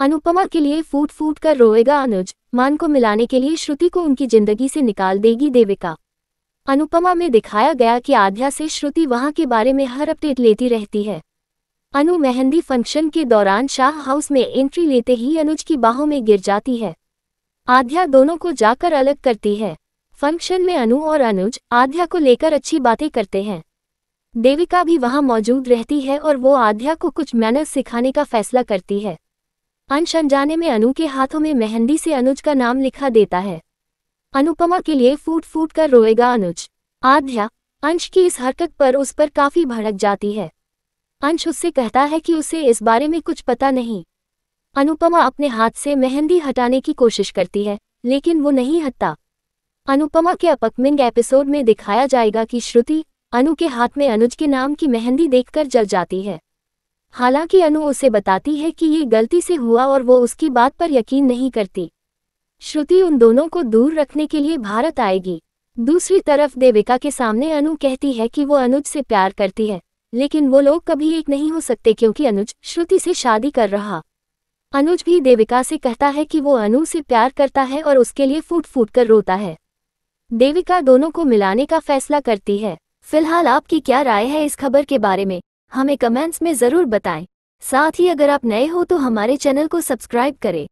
अनुपमा के लिए फूट फूट कर रोएगा अनुज। मान को मिलाने के लिए श्रुति को उनकी ज़िंदगी से निकाल देगी देविका। अनुपमा में दिखाया गया कि आध्या से श्रुति वहाँ के बारे में हर अपडेट लेती रहती है। अनु मेहंदी फ़ंक्शन के दौरान शाह हाउस में एंट्री लेते ही अनुज की बाहों में गिर जाती है। आध्या दोनों को जाकर अलग करती है। फ़ंक्शन में अनु और अनुज आध्या को लेकर अच्छी बातें करते हैं। देविका भी वहाँ मौजूद रहती है और वो आध्या को कुछ मैनर्स सिखाने का फैसला करती है। अंश अनजाने में अनु के हाथों में मेहंदी से अनुज का नाम लिखा देता है। अनुपमा के लिए फूट फूट कर रोएगा अनुज। आध्या, अंश की इस हरकत पर उस पर काफ़ी भड़क जाती है। अंश उससे कहता है कि उसे इस बारे में कुछ पता नहीं। अनुपमा अपने हाथ से मेहंदी हटाने की कोशिश करती है, लेकिन वो नहीं हटता। अनुपमा के अपकमिंग एपिसोड में दिखाया जाएगा कि श्रुति, अनु के हाथ में अनुज के नाम की मेहंदी देखकर जल जाती है। हालाँकि अनु उसे बताती है कि ये गलती से हुआ और वो उसकी बात पर यकीन नहीं करती। श्रुति उन दोनों को दूर रखने के लिए भारत आएगी। दूसरी तरफ़ देविका के सामने अनु कहती है कि वो अनुज से प्यार करती है, लेकिन वो लोग कभी एक नहीं हो सकते क्योंकि अनुज श्रुति से शादी कर रहा। अनुज भी देविका से कहता है कि वो अनु से प्यार करता है और उसके लिए फूट फूट कर रोता है। देविका दोनों को मिलाने का फैसला करती है। फ़िलहाल आपकी क्या राय है इस खबर के बारे में? हमें कमेंट्स में ज़रूर बताएँ। साथ ही अगर आप नए हो तो हमारे चैनल को सब्सक्राइब करें।